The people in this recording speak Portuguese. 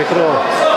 Petrov.